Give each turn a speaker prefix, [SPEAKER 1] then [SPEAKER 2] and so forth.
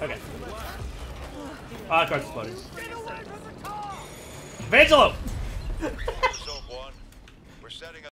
[SPEAKER 1] Okay. Ah, uh, card's exploded. Vangelo!